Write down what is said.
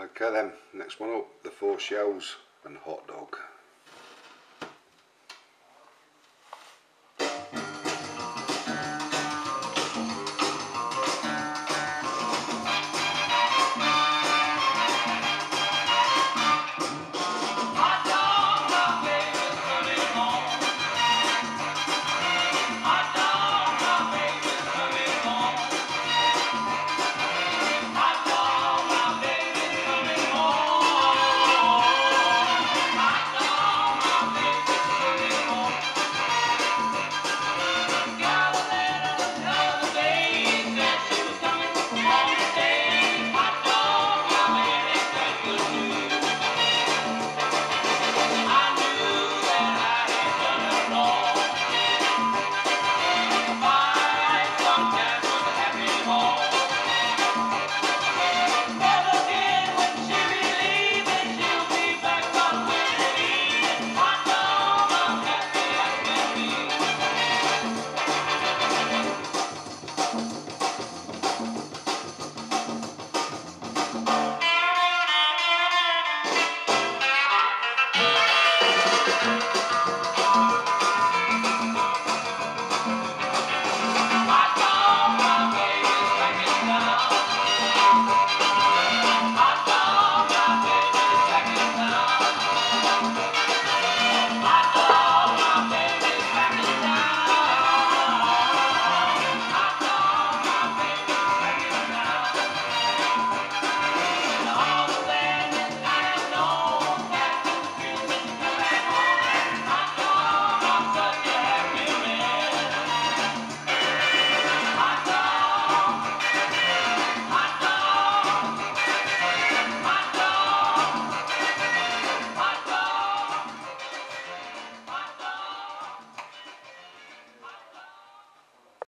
Okay then, next one up, the four shells and hot dog.